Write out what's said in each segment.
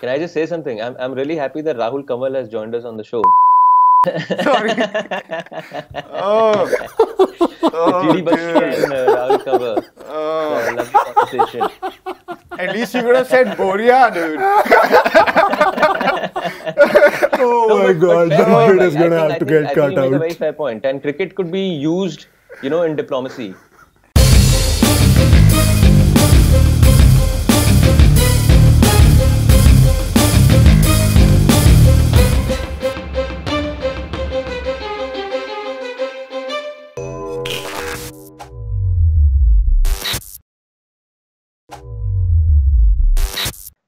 Can I just say something? I'm, I'm really happy that Rahul Kamal has joined us on the show. Sorry. oh. oh GD Bakshi and uh, Rahul Kamal. Oh. So, lovely conversation. At least you could have said Boria, dude. oh no, my but, god, but, that bit is going to have to get cut out. That's a very fair point. And cricket could be used, you know, in diplomacy.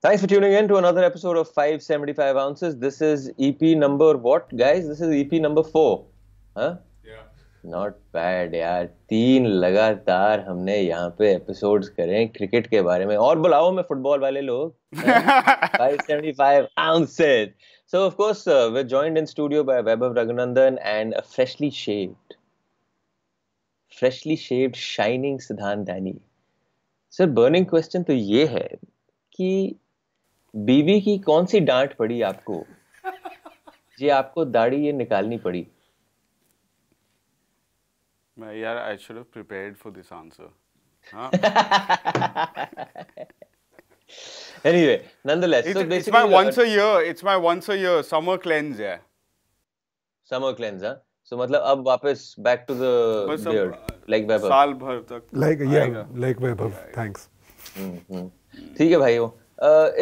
Thanks for tuning in to another episode of 575 Ounces. This is EP number what, guys? This is EP number four. Huh? Yeah. Not bad, यार Teen लगातार हमने यहाँ पे episodes kare cricket ke baare mein. और बुलाओ मैं football वाले लोग 575 ounces. So of course uh, we're joined in studio by Vaibhav Raghunandan and a freshly shaved, freshly shaved shining Siddhant Dani. Sir burning question तो ये है कि बीवी की कौन सी डांट पड़ी आपको? ये आपको दाढ़ी ये निकालनी पड़ी। मैं यार I should have prepared for this answer anyway nonetheless so this is my once a year it's my once a year summer cleanse है समर क्लेंज हाँ सो मतलब अब वापस back to the beard like Vaibhav. साल भर तक like या like वैभव thanks हम्म, हम्म। ठीक है भाई वो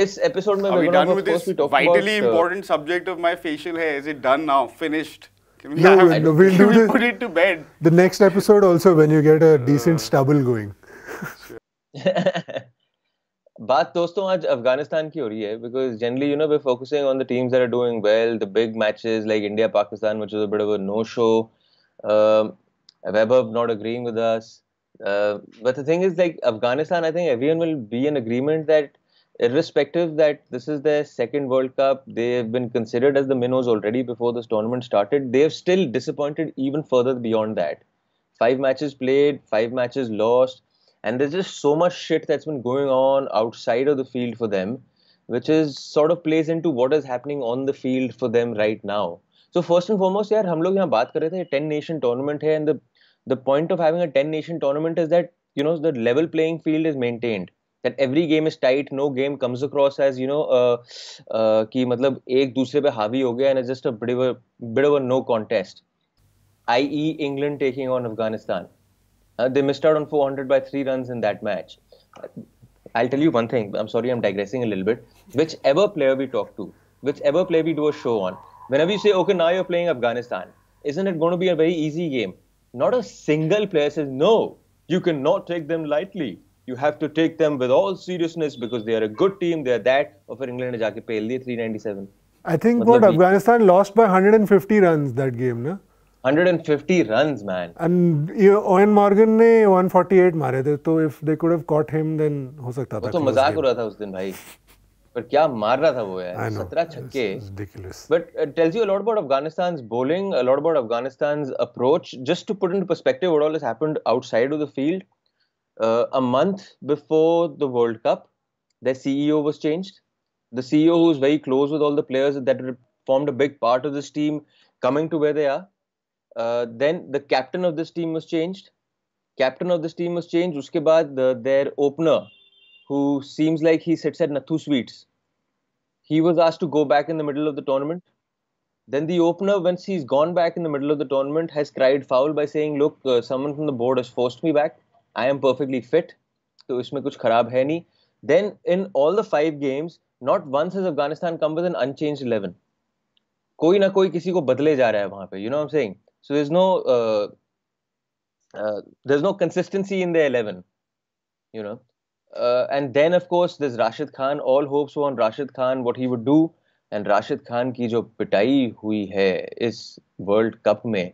इस एपिसोड में we done with this vitally important subject of my facial hair is it done now finished No, we'll do this. Put it to bed. The next episode also when you get a decent stubble going. बात दोस्तों आज अफ़गानिस्तान की हो रही है because generally you know we focusing on the teams that are doing well the big matches like India Pakistan which is a bit of a no show वेबब not agreeing with us but the thing is like Afghanistan I think everyone will be in agreement that irrespective that this is their second World Cup, they have been considered as the minnows already before this tournament started. They have still disappointed even further beyond that. Five matches played, five matches lost, and there's just so much shit that's been going on outside of the field for them, which is sort of plays into what is happening on the field for them right now. So first and foremost, यार हम लोग यहाँ बात कर रहे थे 10 nation tournament है and the the point of having a 10 nation tournament is that you know the level playing field is maintained that every game is tight no game comes across as you know uh, uh, कि मतलब एक दूसरे पे हावी हो गया and it's just a bit of a bit of a no contest i.e. England taking on Afghanistan uh, they missed out on 400 by 3 runs in that match I'll tell you one thing I'm sorry I'm digressing a little bit whichever player we talk to whichever player we do a show on whenever you say okay now you're playing Afghanistan isn't it going to be a very easy game not a single player says no you cannot take them lightly you have to take them with all seriousness because they are a good team. They are that. of फिर England ने जाके पेल 397. I think what Afghanistan lost by 150 runs that game na? 150 runs, man. And you know, Eoin Morgan ne 148 मारे the. So if they could have caught him then हो सकता था. वो तो मजाक हो रहा था उस दिन भाई. पर क्या मार रहा था वो यार सत्रह छक्के but tells you a lot about Afghanistan bowling a lot about Afghanistan approach just to put in perspective what all has happened outside of the field uh, a month before the World Cup, their CEO was changed. The CEO, who was very close with all the players that formed a big part of this team, coming to where they are. Uh, then the captain of this team was changed. Captain of this team was changed. Uske baad, the, their opener, who seems like he sits at Nathu Sweets, he was asked to go back in the middle of the tournament. Then the opener, once he's gone back in the middle of the tournament, has cried foul by saying, "Look, uh, someone from the board has forced me back." I am perfectly fit तो इसमें कुछ खराब है नहीं। Then in all the five games not once has Afghanistan come with an unchanged eleven कोई ना कोई किसी को बदले जा रहा है वहाँ पे you know am saying so is no is no consistency in the 11 you know? Uh, and then of course there's Rashid Khan all hopes were on Rashid Khan what he would do and Rashid Khan की जो पिटाई हुई है इस world cup में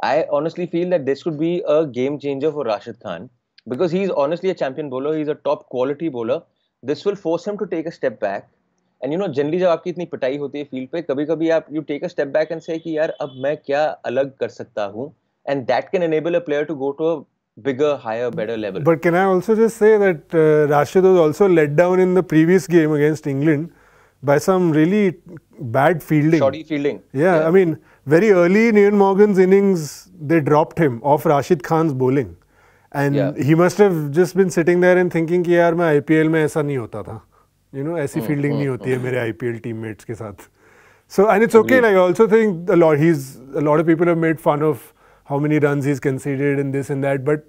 I honestly feel that this could be a game changer for Rashid Khan because he's honestly a champion bowler. He's a top quality bowler. This will force him to take a step back. And you no generally जब आपकी इतनी पिटाई होती है field पे कभी कभी आप you take a step back and say कि यार अब मैं क्या अलग कर सकता हूँ and that can enable a player to go to a bigger, higher, better level. But can I also just say that uh, Rashid was also let down in the previous game against England by some really bad fielding. Shoddy fielding. Yeah, yeah, I mean, very early in Eoin Morgan's innings, they dropped him off Rashid Khan's bowling. And he must have just been sitting there and thinking, Ki yaar, main IPL mein aisa nahi hota tha. You know, aisi hmm, fielding nahi hoti hai mere IPL teammates ke saath. So, and it's okay. Yeah. I also think a lot, he's, a lot of people have made fun of how many runs he's conceded and this and that. But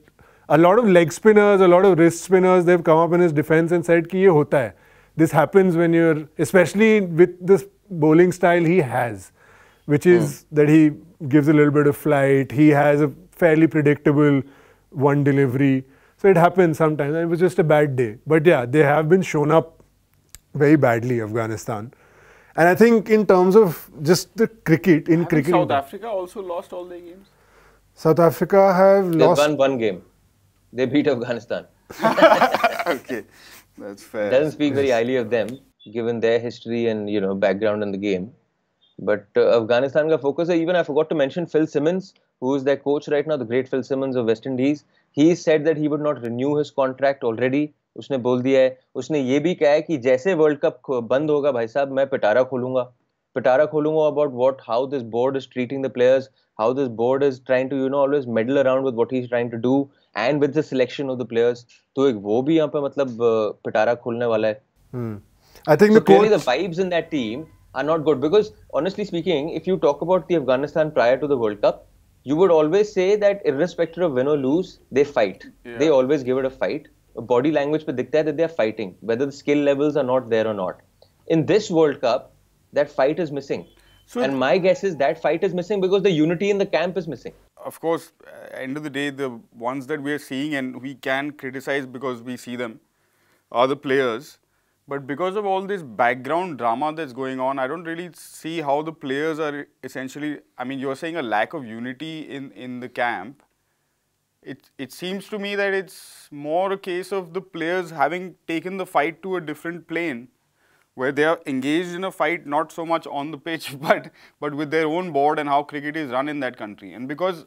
a lot of leg spinners, a lot of wrist spinners, they've come up in his defense and said, Ki ye hota hai. This happens when you're, especially with this bowling style he has which is mm. that he gives a little bit of flight. He has a fairly predictable one delivery. So it happens sometimes. It was just a bad day. But yeah, they have been shown up very badly, Afghanistan. And I think in terms of just the cricket, in Haven't cricket. South Africa also lost all their games? South Africa have they lost. won one game. They beat Afghanistan. okay, that's fair. Doesn't speak very highly of them, given their history and you know background in the game. But uh, Afghanistan ka focus hai. even I forgot to mention Phil Simmons, who is their coach right now, the great Phil Simmons of West Indies. He said that he would not renew his contract already उसने बोल दिया है उसने ये भी कहा है कि जैसे वर्ल्ड कप बंद होगा भाई साहब मैं पिटारा खोलूँगा पिटारा खोलूँगा about what how this board is treating the players how this board is trying to you know always meddle around with what he is trying to do and with the selection of the players तो एक वो भी यहाँ पे मतलब पिटारा खोलने वाला है I think the coach... the vibes in that team are not good because honestly speaking, if you talk about the Afghanistan prior to the World Cup, you would always say that irrespective of win or lose, they fight. Yeah. They always give it a fight. Body language pe that they are fighting, whether the skill levels are not there or not. In this World Cup, that fight is missing. So and my guess is that fight is missing because the unity in the camp is missing. Of course, uh, end of the day, the ones that we are seeing and we can criticize because we see them are the players but because of all this background drama that's going on, I don't really see how the players are essentially. I mean, you're saying a lack of unity in, in the camp it, it seems to me that it's more a case of the players having taken the fight to a different plane where they are engaged in a fight not so much on the pitch but, but with their own board and how cricket is run in that country. And because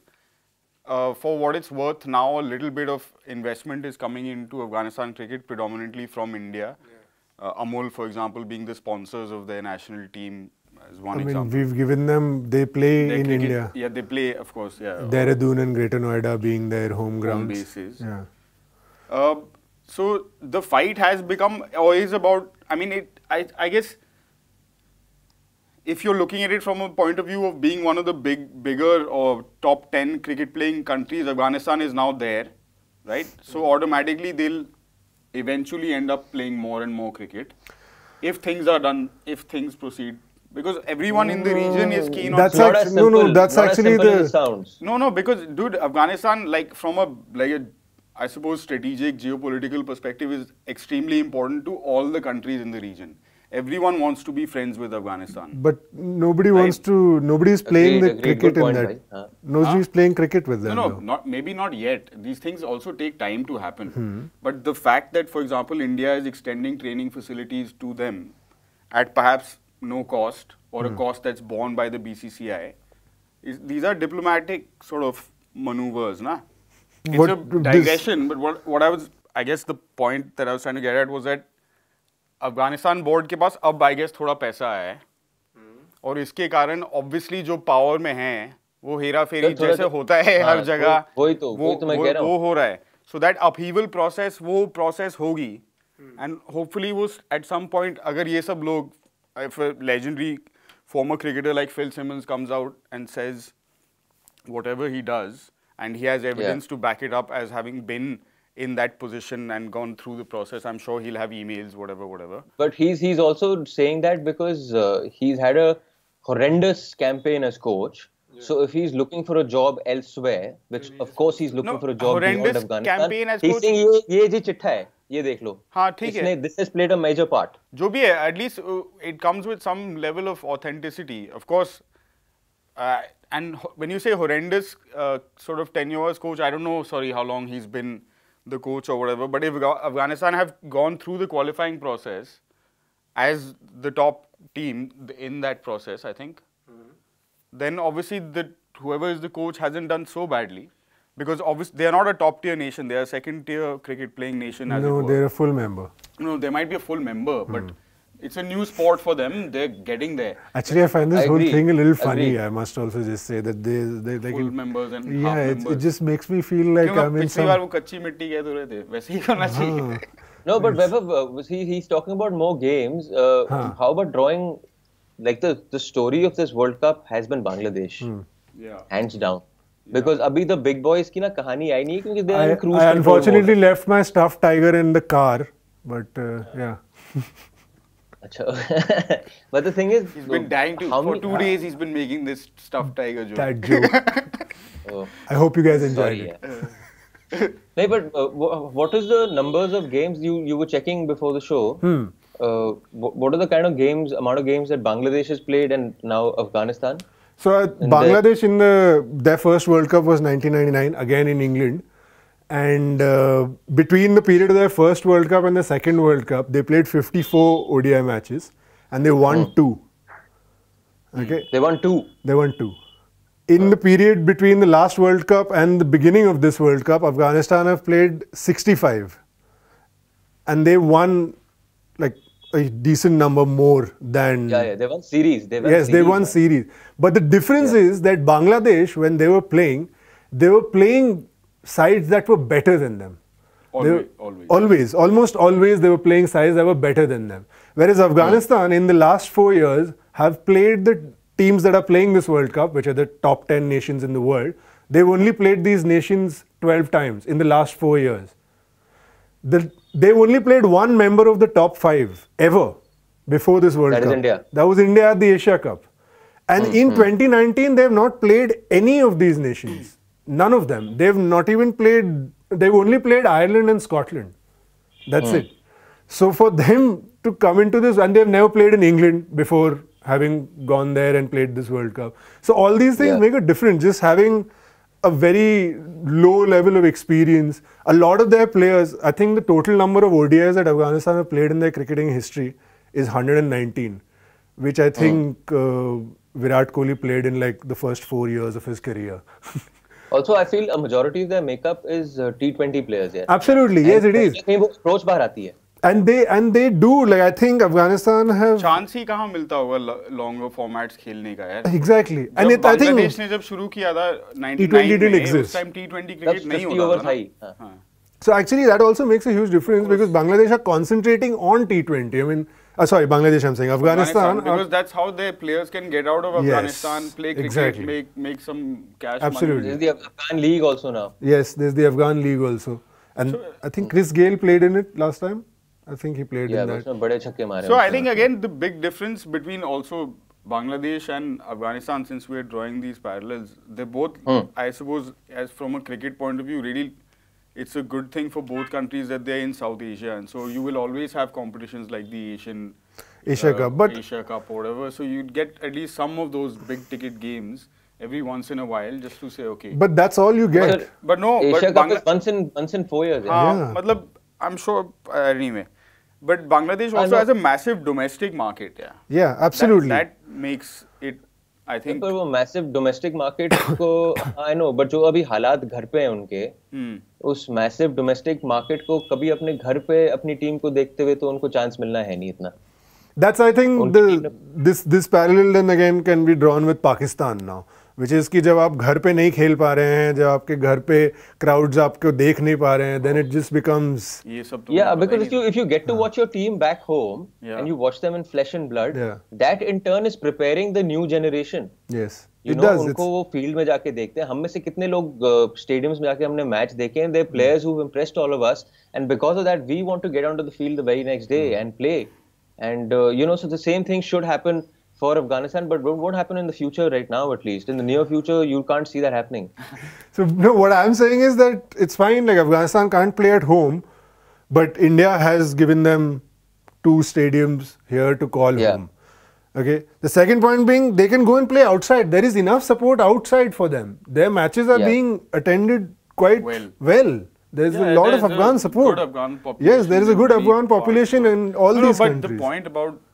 uh, for what it's worth now a little bit of investment is coming into Afghanistan cricket predominantly from India. Yeah. Uh, Amul, for example, being the sponsors of their national team as one I mean, example. we've given them, they play in cricket, India. Yeah, they play, of course, yeah. Dehradun and Greater Noida being their home grounds. Home bases. Yeah. Uh, so the fight has become always about, I mean, it. I, I guess if you're looking at it from a point of view of being one of the big, bigger or top 10 cricket playing countries, Afghanistan is now there, right? So automatically they'll eventually end up playing more and more cricket if things are done, if things proceed because everyone in the region is keen on. That's actually, simple, no, no. That's actually the sounds. No, no, because dude, Afghanistan, like from a like a, I suppose strategic geopolitical perspective, is extremely important to all the countries in the region. Everyone wants to be friends with Afghanistan. But nobody right. wants to. Nobody is playing agreed, the agreed, cricket in that. Huh? Nobody is playing cricket with them. No, no, not maybe not yet. These things also take time to happen. Hmm. But the fact that, for example, India is extending training facilities to them at perhaps no cost or mm. a hmm. cost that's borne by the BCCI. Is, these are diplomatic sort of maneuvers, na? It's what, a digression, but what, what I was, I guess the point that I was trying to get at was that Afghanistan board के पास अब I guess थोड़ा पैसा है। hmm. और इसके कारण obviously जो पावर में हैं वो हेरा फेरी तो जैसे होता है हर जगह वही तो वो, तो मैं वो, कह रहा वो हो रहा है। सो दैट अपहीवल प्रोसेस वो प्रोसेस होगी। एंड होपफुली वो एट सम पॉइंट अगर ये सब लोग legendary former cricketer like Phil Simmons comes out and says whatever he does, and he has evidence yeah. to back it up as having been in that position and gone through the process, I'm sure he'll have emails, whatever, whatever. But he's he's also saying that because uh, he's had a horrendous campaign as coach. Yeah. So if he's looking for a job elsewhere, which of course he's looking no, for a job beyond Afghanistan, campaign as he's coach, saying ये ये जी चिट्ठा है ये देख लो हाँ ठीक है this has played a major part जो भी है at least it comes with some level of authenticity of course and when you say horrendous uh, sort of tenuous coach, I don't know, sorry, how long he's been the coach or whatever, but if Afghanistan have gone through the qualifying process as the top team in that process, I think, mm-hmm. then obviously the whoever is the coach hasn't done so badly because obviously they are not a top tier nation. They are a second tier cricket playing nation. no, they're a full member. No, they might be a full member, but mm it's a new sport for them. They're getting there. Actually, I find this I whole agree. thing a little funny. Agree. I must also just say that they they like Full members and yeah, half it, members. it just makes me feel like क्योंकि I'm in पिछली बार वो some. कच्ची मिट्टी कह तो रहे थे वैसे ही करना चाहिए No, but Vaibhav, uh, was he, he's talking about more games. Uh, Huh. How about drawing, like the, the story of this World Cup has been Bangladesh, Hmm. yeah hands down. Because अभी the big boys की ना कहानी आई नहीं है क्योंकि they are I, in cruise I control unfortunately mode. left my stuffed tiger in the car, but the thing is, he's been dying to for two days. He's been making this stuffed tiger joke. That joke. oh. I hope you guys enjoyed Sorry, it. Yeah. no, but uh, what is the numbers of games you you were checking before the show? Hmm. Uh, what are the kind of games, amount of games that Bangladesh has played and now Afghanistan? So uh, in Bangladesh the, in the their first World Cup was 1999 again in England and uh, between the period of their first World Cup and the second World Cup, they played 54 ODI matches, and they won hmm. two. Hmm. Okay, They won two. they won two. In hmm. the period between the last World Cup and the beginning of this World Cup, Afghanistan have played 65, and they won like a decent number more than Yeah, yeah. They won series. They won yes, they won man. series. But the difference Yeah. is that Bangladesh, when they were playing, they were playing sides that were better than them. Always were- always always, almost always, they were playing sides that were better than them. Whereas Afghanistan, in the last four years, have played the teams that are playing this World Cup, which are the top 10 nations in the world. They've only played these nations 12 times in the last four years. The, they've only played one member of the top five ever before this World Cup. That is India. That was India at the Asia Cup. And hmm, in hmm. 2019, they have not played any of these nations. None of them. They've not even played, they've only played Ireland and Scotland. That's it. So for them to come into this, and they've never played in England before having gone there and played this World Cup. So all these things Yeah. make a difference. Just having a very low level of experience. A lot of their players, I think the total number of ODIs that Afghanistan have played in their cricketing history is 119, which I think uh, Virat Kohli played in like the first four years of his career. Also, I feel a majority of their makeup is uh, T20 players. Yeah. Absolutely, yes, it is. कहीं वो approach बाहर आती है. And they and they do like I think Afghanistan have chance ही कहाँ मिलता होगा longer formats खेलने का यार exactly. And जब it, I think बांग्लादेश ने जब शुरू किया था 99 didn't में exist. उस टाइम टी20 तब क्रिकेट नहीं 50 होता over था था ही. ना हाँ. हाँ. So actually, that also makes a huge difference because Bangladesh are concentrating on T20. I mean, uh, sorry, Bangladesh, I'm saying Afghanistan. Afghanistan because that's how their players can get out of yes, Afghanistan, play cricket, exactly. make, make some cash. Absolutely. Money. There's the Afghan League also now. Yes, there's the Afghan League also. And so, I think Chris Gayle played in it last time. I think he played yeah, in that. So I think again the big difference between also Bangladesh and Afghanistan, since we're drawing these parallels, they both, hmm. I suppose, as from a cricket point of view, really it's a good thing for both countries that they're in South Asia, and so you will always have competitions like the Asian Asia uh, Cup, but Asia Cup or whatever. So you'd get at least some of those big ticket games every once in a while just to say okay. But that's all you get. But, but no, Asia but Cup Bangla is once in once in four years. Yeah. Uh, yeah. Matlab, I'm sure uh, anyway. But Bangladesh also has a massive domestic market. Yeah. Yeah, absolutely. That, that makes it I think पर वो massive domestic market को I know but जो अभी हालात घर पे हैं उनके Hmm. उस मैसिव डोमेस्टिक मार्केट को कभी अपने घर पे अपनी टीम को देखते हुए तो उनको चांस मिलना है नहीं इतना That's I think the this this parallel then again can be drawn with Pakistan now, which is कि जब आप घर पे नहीं खेल पा रहे हैं जब आपके घर पे क्राउड्स आपको देख नहीं पा रहे हैं देन इट जस्ट बिकम्स ये सब तो या because you if you get to watch your team back home and you watch them in flesh and blood that in turn is preparing the new generation yes you know उनको वो field में जाके देखते हैं। हम में से कितने लोग स्टेडियम्स में जाके हमने मैच देखे हैं। The players who impressed all of us and because of that we want to get on to the field the very next day and play and you know so the same thing should happen for Afghanistan, but what won't happen in the future right now at least. In the near future, you can't see that happening. so no, what I'm saying is that it's fine. Like Afghanistan can't play at home, but India has given them two stadiums here to call Yeah. home. Okay. The second point being they can go and play outside. There is enough support outside for them. Their matches are Yeah. being attended quite Well. well. There's Yeah, a lot of there's a Afghan support. Good Afghan population yes, there is a good Afghan population in all no, these no, but countries. the point about the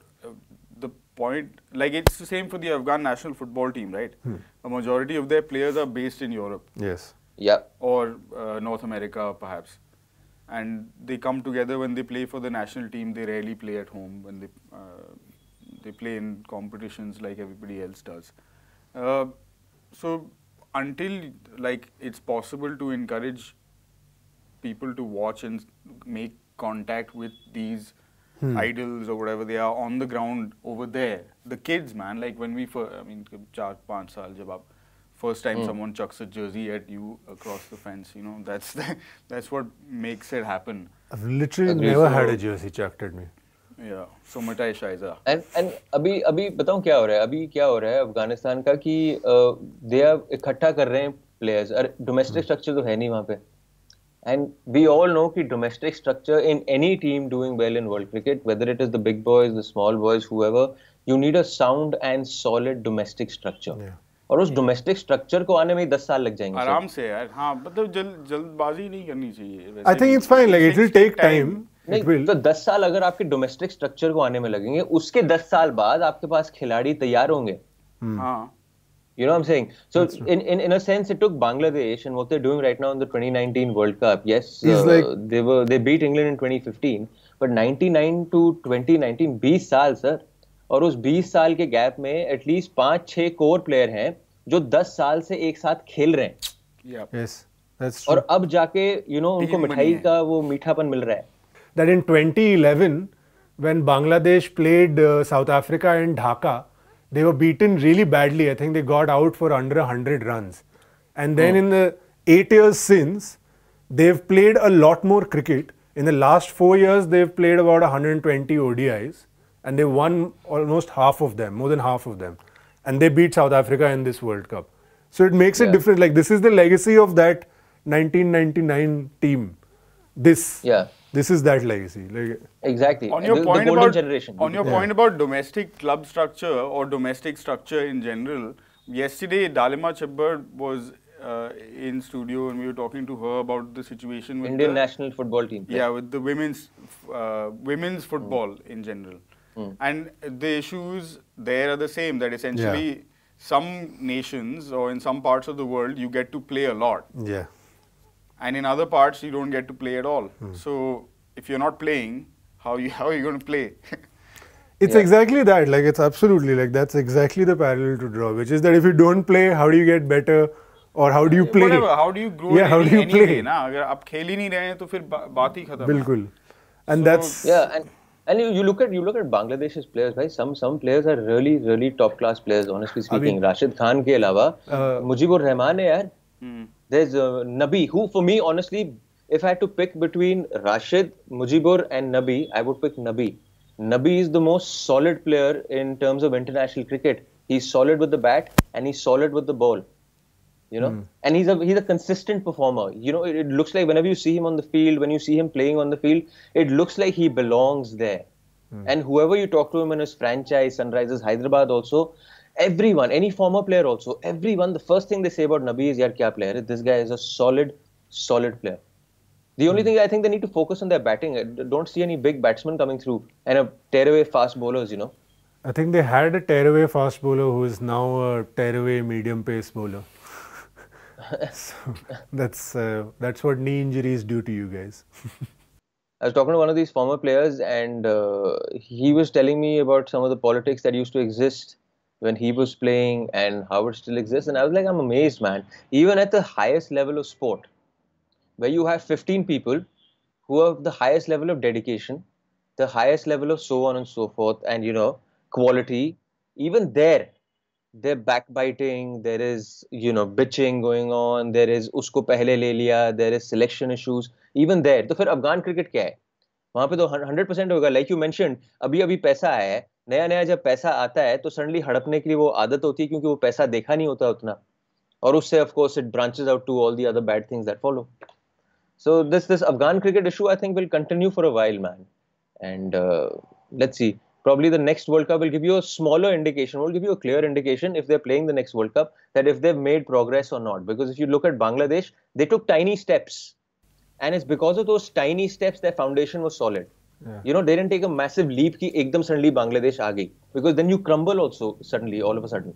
point, like it's the same for the Afghan national football team, right? Hmm. A majority of their players are based in Europe Yes. Yeah. or uh, North America, perhaps. and they come together when they play for the national team. They rarely play at home when they uh, they play in competitions like everybody else does. Uh, so until like it's possible to encourage people to watch and make contact with these hmm. idols or whatever they are on the ground over there. The kids, man, like when we, first, I mean, चार पाँच साल जब आप first time mm. someone chucks a jersey at you across the fence, you know, that's the, that's what makes it happen. I've literally Agreed. never so, had a jersey chucked at me. Yeah, so Matai Shaiza. And and अभी अभी बताऊँ क्या हो रहा है अभी क्या हो रहा है अफ़गानिस्तान का कि दे uh, इकट्ठा कर रहे हैं प्लेयर्स और डोमेस्टिक स्ट्रक्चर तो है नहीं वहाँ पे And we all know कि domestic structure in any team doing well in world cricket, whether it is the big boys, the small boys, whoever, you need a sound and solid domestic structure. Yeah. और उस domestic structure को आने में 10 साल लग जाएँगे आराम से यार हाँ मतलब जल्द जल्दबाजी नहीं करनी चाहिए I think it's fine like it will take time नहीं तो 10 साल अगर आपके डोमेस्टिक स्ट्रक्चर को आने में लगेंगे उसके 10 साल बाद आपके पास खिलाड़ी तैयार होंगे हाँ You know what I'm saying? So in, in in a sense, it took Bangladesh and what they're doing right now in the 2019 World Cup. Yes, uh, like, they were they beat England in 2015, but 99 to 2019 20 साल sir और उस 20 साल के gap में at least पाँच छह core player हैं जो 10 साल से एक साथ खेल रहे हैं yep. yes, that's true. और अब जाके यू you नो know, उनको मिठाई का वो मीठापन मिल रहा है that in 2011 when Bangladesh played uh, South Africa in Dhaka they were beaten really badly. I think they got out for under 100 runs. And then oh. in the eight years since, they've played a lot more cricket. In the last four years, they've played about 120 ODIs and they won almost half of them, more than half of them. And they beat South Africa in this World Cup. So it makes yeah. it different. Like, this is the legacy of that 1999 team. This. Yeah this is that legacy like exactly on your the, point the about generation on your yeah. point about domestic club structure or domestic structure in general yesterday dalima chhibber was uh, in studio and we were talking to her about the situation with indian the, national football team yeah, with the women's uh, women's football mm. in general mm. and the issues there are the same that essentially yeah. some nations or in some parts of the world you get to play a lot yeah and in other parts you don't get to play at all. Hmm. So if you're not playing, how you how are you going to play? it's yeah. exactly that. Like it's absolutely like that's exactly the parallel to draw, which is that if you don't play, how do you get better? or how do you play whatever how do you grow yeah how do you play ना अगर आप खेल ही नहीं रहे हैं तो फिर बात ही खत्म बिल्कुल and so, that's yeah and and you, you look at you look at Bangladesh's players right some some players are really really top class players honestly speaking I mean, Rashid Khan के अलावा uh, Mujibur Rahman है यार hmm. There's uh, Nabi, who for me, honestly, if I had to pick between Rashid, Mujibur, and Nabi, I would pick Nabi. Nabi is the most solid player in terms of international cricket. He's solid with the bat and he's solid with the ball. You know, mm. and he's a he's a consistent performer. You know, it, it, looks like whenever you see him on the field, when you see him playing on the field, it looks like he belongs there. Mm. And whoever you talk to him in his franchise, Sunrisers Hyderabad also, everyone, any former player also, everyone, the first thing they say about Nabi is, yaar, kya player? This guy is a solid, solid player. The only hmm. thing I think they need to focus on their batting. I don't see any big batsmen coming through and a tearaway fast bowlers, you know. I think they had a tearaway fast bowler who is now a tearaway medium pace bowler. so that's uh, that's what knee injuries do to you guys. I was talking to one of these former players, and uh, he was telling me about some of the politics that used to exist when he was playing and how it still exists. And I was like, I'm amazed, man. Even at the highest level of sport, where you have 15 people who have the highest level of dedication, the highest level of so on and so forth, and you know, quality, even there, they're backbiting, there is, you know, bitching going on, there is usko pehle le liya, there is selection issues, even there. तो फिर Afghan cricket क्या है वहां पे तो 100% होगा like you mentioned अभी अभी पैसा आया है नया नया जब पैसा आता है तो सडनली हड़पने के लिए वो आदत होती है, क्योंकि वो पैसा देखा नहीं होता उतना। और उससे of course it branches out to all the other bad things that follow so this this Afghan cricket issue I think will continue for a while man and let's see probably the next world cup will give you a smaller indication will give you a clear indication if they are playing the next world cup that if they have made progress और not because if you look at Bangladesh they took tiny steps and it's because of those tiny steps the foundation was solid You know, they didn't take a massive leap ki ekdam suddenly Bangladesh aa Because then you crumble also suddenly, all of a sudden.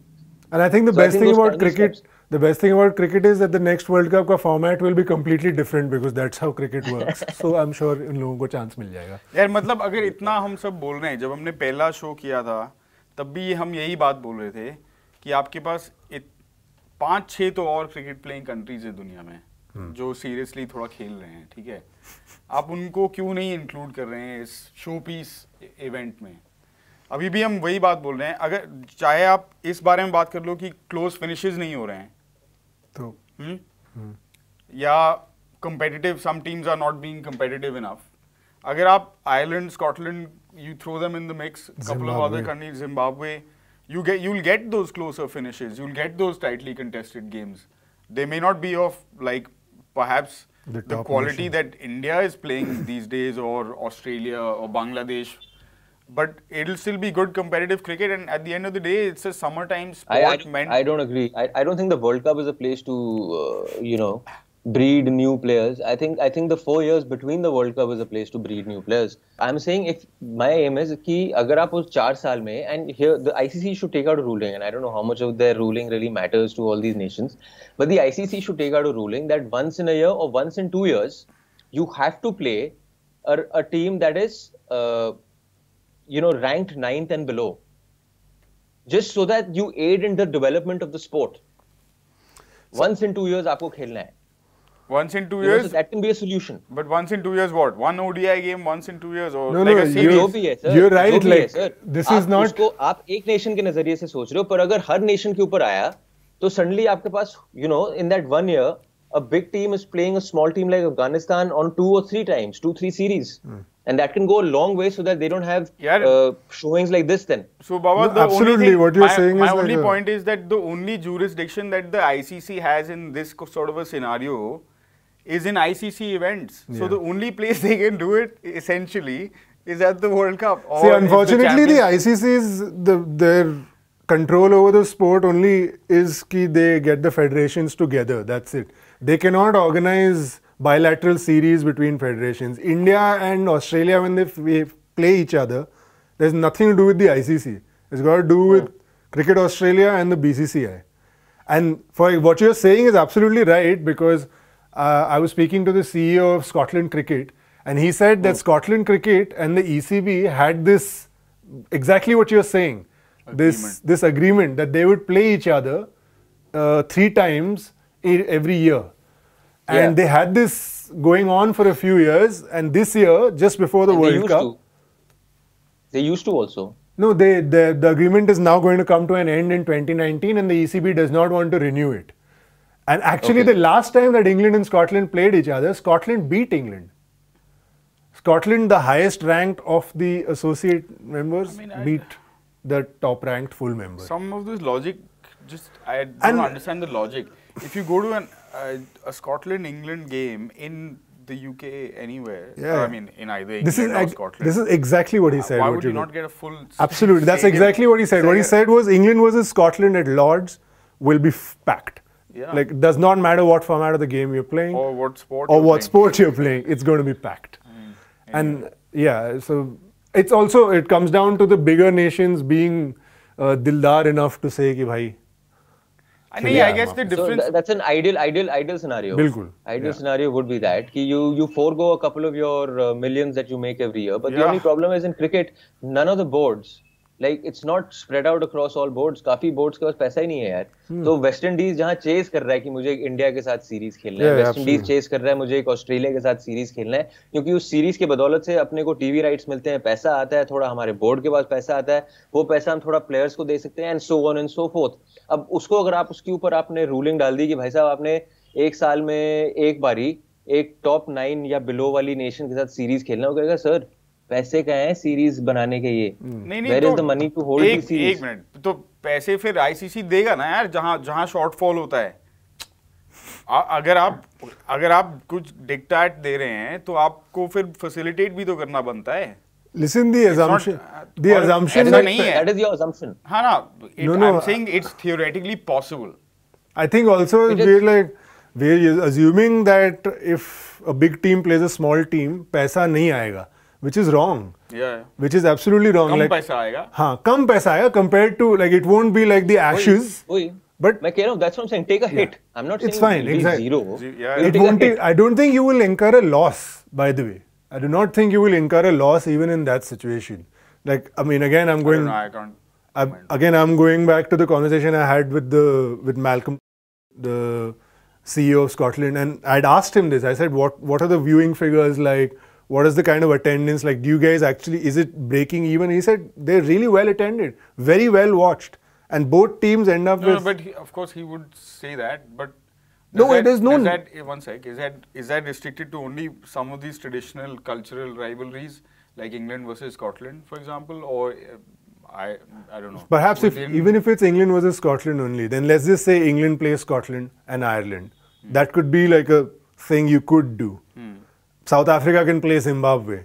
And I think the so best think thing about cricket, steps, the best thing about cricket is that the next World Cup का format will be completely different because that's how cricket works. so I'm sure इन लोगों को chance मिल जाएगा. यार मतलब अगर इतना हम सब बोल रहे हैं जब हमने पहला शो किया था तब भी हम यही बात बोल रहे थे कि आपके पास पाँच छह तो और क्रिकेट प्लेइंग कंट्रीज़ है दुनिया में hmm. हम्म। जो सीरियसली थोड़ा खेल रहे हैं ठीक है? आप उनको क्यों नहीं इंक्लूड कर रहे हैं इस शो पीस इवेंट में? अभी भी हम वही बात बोल रहे हैं अगर चाहे आप इस बारे में बात कर लो कि क्लोज फिनिशेज नहीं हो रहे हैं तो hmm? Hmm. Yeah competitive some teams are not being competitive enough अगर आप Ireland Scotland you throw them in the mix couple of other countries Zimbabwe you get you will get those closer finishes you will get those tightly contested games they may not be of like perhaps the, the quality nation. that India is playing these days or Australia or Bangladesh but it'll still be good competitive cricket. And at the end of the day, it's a summertime sport. I, I, meant I don't agree. I, I don't think the World Cup is a place to, uh, you know, breed new players. I think I think the four years between the World Cup is a place to breed new players. I'm saying if my aim is कि अगर आप उस चार साल में and here the ICC should take out a ruling and I don't know how much of their ruling really matters to all these nations, but the ICC should take out a ruling that once in a year or once in two years you have to play a, a team that is uh, you know, ranked ninth and below, just so that you aid in the development of the sport. Once in two years, आपको खेलना है. Once in two you years, know, so that can be a solution. But once in two years, what? One ODI game once in two years, or no, like no, a series? जो भी है sir. You're right. Like है, this is not. उसको आप एक nation के नजरिए से सोच रहे हो, पर अगर हर नेशन के ऊपर आया, तो suddenly आपके पास, you know, in that one year, a big team is playing a small team like Afghanistan on two or three times, two three series. Hmm and that can go a long way so that they don't have yeah. uh, showings like this then so baba no, absolutely thing, what you're my, saying my is only like point is that the only jurisdiction that the icc has in this sort of a scenario is in icc events yeah. so the only place they can do it essentially is at the world cup see unfortunately the, the icc is the their control over the sport only is key they get the federations together that's it they cannot organize bilateral series between federations. India and Australia, when they play each other, there's nothing to do with the ICC. It's got to do oh. with Cricket Australia and the BCCI. And for what you're saying is absolutely right because uh, I was speaking to the CEO of Scotland Cricket, and he said that oh. Scotland Cricket and the ECB had this exactly what you're saying. Agreement. This this agreement that they would play each other uh, three times every year and yeah. they had this going on for a few years. And this year, just before the and World Cup, to. they used to also. No, they, the, the agreement is now going to come to an end in 2019, and the ECB does not want to renew it. And actually, okay. the last time that England and Scotland played each other, Scotland beat England. Scotland, the highest ranked of the associate members, I mean, beat the top ranked full member. Some of this logic, just I don't and understand the logic. If you go to an uh, a Scotland England game in the UK anywhere. Yeah. I mean, in either England this is or Scotland. This is exactly what he said. why would you not get a full? Absolutely, that's exactly what he said. What he said was England versus Scotland at Lords will be packed. Yeah. Like, it does not matter what format of the game you're playing, or what sport, or what playing. sport you're playing. It's going to be packed. Mm. Yeah. And yeah, so it's also it comes down to the bigger nations being uh, dildar enough to say, "Ki bhai." I yeah, I guess the difference. So that's an ideal, ideal, ideal scenario. Bilkul. Ideal yeah. scenario would be that ki you you forego a couple of your uh, millions that you make every year, but yeah. the only problem is in cricket, none of the boards like it's not spread out across all boards काफ़ी boards के पास पैसा ही नहीं है यार। Hmm. तो West Indies जहाँ chess कर रहा है कि मुझे इंडिया के साथ सीरीज़ खेलना है। वेस्ट इंडीज चेस कर रहा है मुझे एक ऑस्ट्रेलिया के साथ सीरीज़ खेलना है। क्योंकि उस सीरीज़ के बदौलत से अपने को टीवी राइट्स मिलते हैं पैसा आता है थोड़ा हमारे बोर्ड के पास पैसा आता है। वो पैसा हम थोड़ा प्लेयर्स को दे सकते हैं and so on and so forth अब उसको अगर आप उसके ऊपर आपने रूलिंग डाल दी कि भाई साहब आपने एक साल में एक बारी एक टॉप नाइन या बिलो वाली नेशन के साथ सीरीज़ खेलना हो कहेगा सर पैसे कहे हैं सीरीज़ बनाने के ये। मनी टू होल्ड एक, मिनट तो पैसे फिर आईसीसी देगा ना यार जहाँ जहाँ शॉर्टफॉल होता है। अगर आप अगर आप कुछ डिक्टेट दे रहे हैं तो आपको फिर फैसिलिटेट भी तो करना बनता है। लिसन दी दी नहीं है। हाँ ना I saying it's theoretically possible I think also we like we are assuming that if a big team plays a small team पैसा नहीं आएगा। which is wrong. Yeah. Which is absolutely wrong. Come like, पैसा आएगा. हाँ कम पैसा आएगा compared to like it won't be like the ashes. वही. But Like, you know, that's what I'm saying. Take a hit. I'm not saying It's fine, it'll be exactly. zero. Ze- yeah, You'll it take a won't. hit. I don't think you will incur a loss. By the way, I do not think you will incur a loss even in that situation. Like, I mean, again, I'm I going. don't know, I can't. I'm, again, I'm going back to the conversation I had with the with Malcolm, the CEO of Scotland, and I'd asked him this. I said, "What what are the viewing figures like? What is the kind of attendance like? Do you guys actually is it breaking even?" He said they're really well attended, very well watched, and both teams end up No, no, with. but he, of course he would say that, but No, does it that- is no- Does that, eh, one sec, is that is that restricted to only some of these traditional cultural rivalries like England versus Scotland, for example, or uh, I I don't know. Perhaps if even if it's England versus Scotland only, then let's just say England plays Scotland and Ireland. That could be like a thing you could do. South Africa can play Zimbabwe.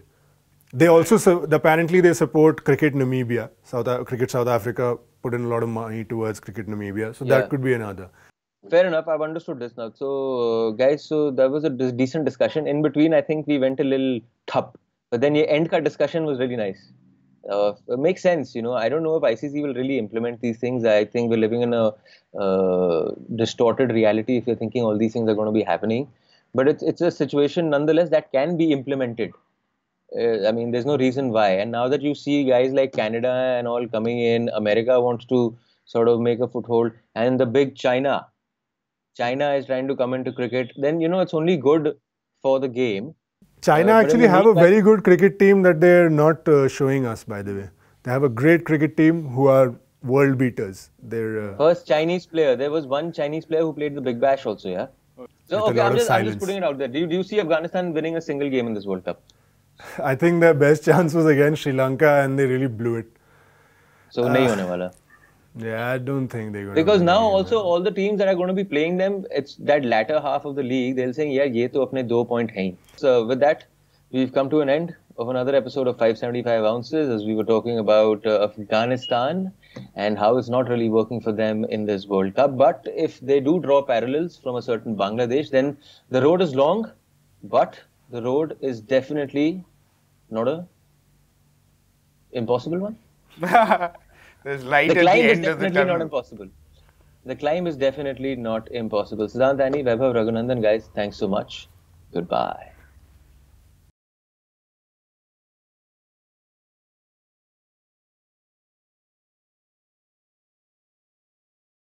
They also apparently they support cricket Namibia. South cricket South Africa put in a lot of money towards cricket Namibia, so Yeah. that could be another. Fair enough. I've understood this now. So, uh, guys, so there was a decent discussion. In between, I think we went a little tough. But then the end cut discussion was really nice. Uh, it makes sense, you know. I don't know if ICC will really implement these things. I think we're living in a uh, distorted reality if you're thinking all these things are going to be happening. But it's it's a situation nonetheless that can be implemented. Uh, I mean, there's no reason why. And now that you see guys like Canada and all coming in, America wants to sort of make a foothold, and the big China, China is trying to come into cricket, then you know it's only good for the game. China Uh, actually have a very good cricket team that they're not uh, showing us, by the way. They have a great cricket team who are world beaters. They're uh, First Chinese player, there was one Chinese player who played the Big Bash also, yeah. So okay, I'm just, I'm just putting it out there. Do you, do you see Afghanistan winning a single game in this World Cup? I think their best chance was against Sri Lanka and they really blew it. So nahi uh, hone wala. Yeah, I don't think they're going to. Because now also all the teams that are going to be playing them, it's that latter half of the league. They'll say, yeah, ye to apne do point hai. So with that, we've come to an end of another episode of 575 ounces as we were talking about uh, Afghanistan and how it's not really working for them in this World Cup. But if they do draw parallels from a certain Bangladesh, then the road is long, but the road is definitely not a impossible one. There's light The at climb the is end of the definitely not impossible. The climb is definitely not impossible. Siddhant Annie, Vaibhav Raghunandan, guys, thanks so much. Goodbye.